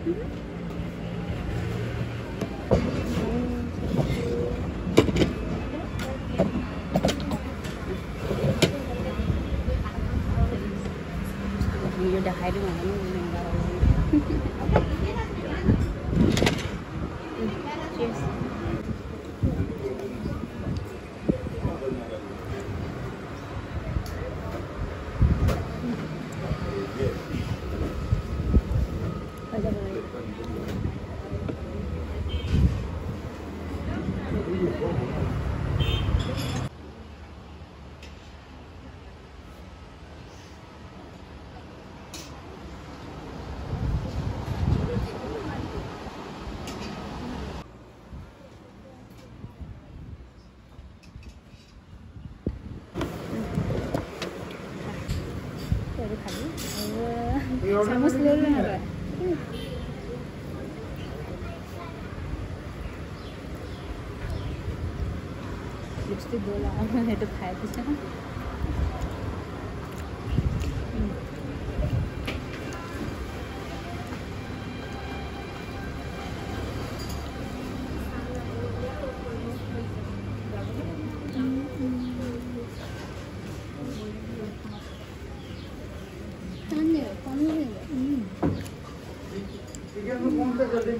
Ini udah hari mana? Samosa ले लो यहाँ पर लिपस्टिक बोला है तो खाए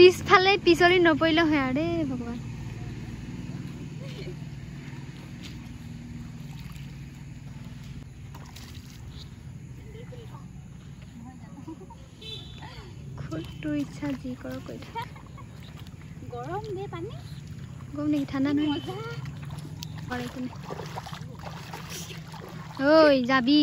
পিছফালে পিছলি নপৰিলে হয় আৰু দেই ভগৱান। তোৰ ইচ্ছা যি কৰ কৈ থাক। গৰম দে পানী। গম নেকি ঠাণ্ডা নহয় কৰে একো নাই ঐ যাবি।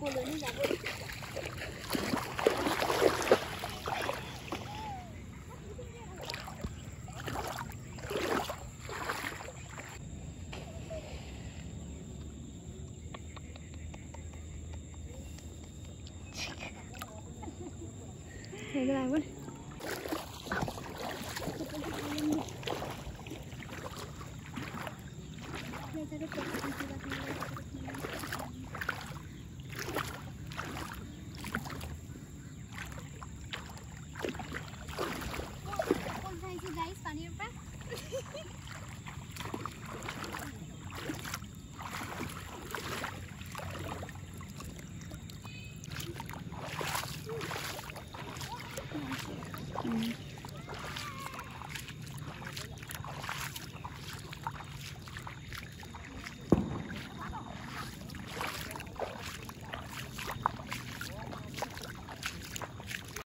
Thấy cái này quá Hãy subscribe cho kênh Ghiền Mì Gõ Để không bỏ lỡ những video hấp dẫn